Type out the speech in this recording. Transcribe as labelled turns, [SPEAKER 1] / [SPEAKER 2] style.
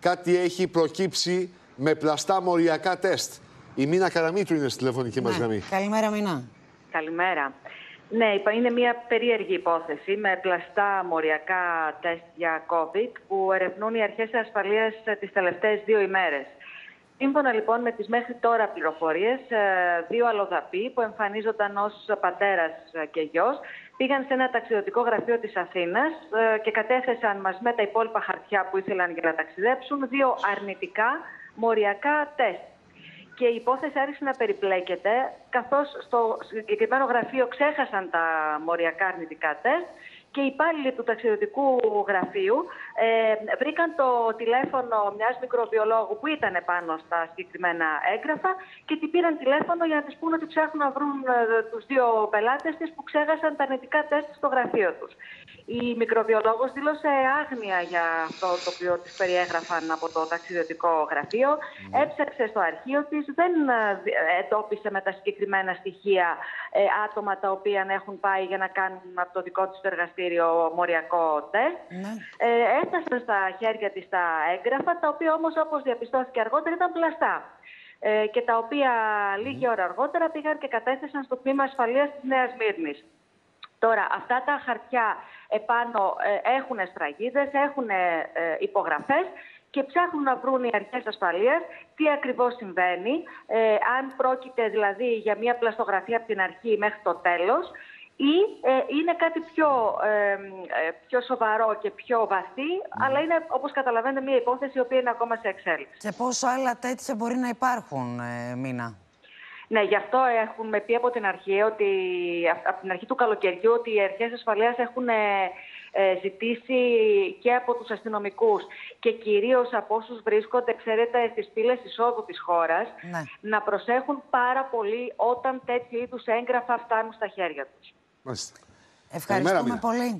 [SPEAKER 1] κάτι έχει προκύψει με πλαστά μοριακά τεστ. Η Μίνα Καραμίτρου είναι στη τηλεφωνική μας
[SPEAKER 2] Ναι.
[SPEAKER 1] γραμμή.
[SPEAKER 2] Καλημέρα, Μινά.
[SPEAKER 3] Καλημέρα. Ναι, είπα, είναι μια περίεργη υπόθεση με πλαστά μοριακά τεστ για COVID που ερευνούν οι αρχές ασφαλείας ε, τις τελευταίες δύο ημέρες. Σύμφωνα λοιπόν με τις μέχρι τώρα πληροφορίες, ε, δύο αλλοδαποί που εμφανίζονταν ως πατέρας ε, και γιος πήγαν σε ένα ταξιδιωτικό γραφείο της Αθήνας ε, και κατέθεσαν μας με τα υπόλοιπα χαρτιά που ήθελαν για να ταξιδέψουν δύο αρνητικά μοριακά τεστ. Και η υπόθεση άρχισε να περιπλέκεται, καθώς στο συγκεκριμένο γραφείο ξέχασαν τα μοριακά αρνητικά τεστ και οι υπάλληλοι του ταξιδιωτικού γραφείου ε, βρήκαν το τηλέφωνο μιας μικροβιολόγου που ήταν πάνω στα συγκεκριμένα έγγραφα και την πήραν τηλέφωνο για να της πούνε ότι ψάχνουν να βρουν ε, τους δύο πελάτες της που ξέχασαν τα αρνητικά τεστ στο γραφείο τους. Η μικροβιολόγος δήλωσε άγνοια για αυτό το οποίο της περιέγραφαν από το ταξιδιωτικό γραφείο. Έψαξε στο αρχείο της, δεν ε, δι- εντόπισε με τα συγκεκριμένα στοιχεία ε, άτομα τα οποία έχουν πάει για να κάνουν από το δικό τους το εργαστήριο μοριακό τεστ.
[SPEAKER 2] Ναι.
[SPEAKER 3] Ε, έφτασαν στα χέρια της τα έγγραφα, τα οποία όμως όπως διαπιστώθηκε αργότερα ήταν πλαστά. Ε, και τα οποία λίγη ώρα αργότερα πήγαν και κατέθεσαν στο τμήμα ασφαλείας της Νέας Μύρνης. Τώρα, αυτά τα χαρτιά επάνω ε, έχουν σφραγίδες, έχουν ε, υπογραφές και ψάχνουν να βρουν οι αρχές ασφαλείας τι ακριβώς συμβαίνει, ε, αν πρόκειται δηλαδή για μια πλαστογραφία από την αρχή μέχρι το τέλος ή ε, είναι κάτι πιο, ε, ε, πιο σοβαρό και πιο βαθύ, αλλά είναι όπως καταλαβαίνετε μια υπόθεση η οποία είναι ακόμα σε εξέλιξη.
[SPEAKER 2] Και πόσα άλλα τέτοια μπορεί να υπάρχουν, ε, Μίνα;
[SPEAKER 3] Ναι, γι' αυτό έχουμε πει από την αρχή, ότι, απ- από την αρχή του καλοκαιριού ότι οι αρχές ασφαλείας έχουν ε, ε, ζητήσει και από τους αστυνομικούς και κυρίως από όσους βρίσκονται, ξέρετε, στις πύλες εισόδου της χώρας,
[SPEAKER 2] Ναι.
[SPEAKER 3] να προσέχουν πάρα πολύ όταν τέτοιου είδους έγγραφα φτάνουν στα χέρια τους.
[SPEAKER 1] Μάλιστα.
[SPEAKER 2] Ευχαριστούμε
[SPEAKER 1] Μίνα.
[SPEAKER 2] πολύ.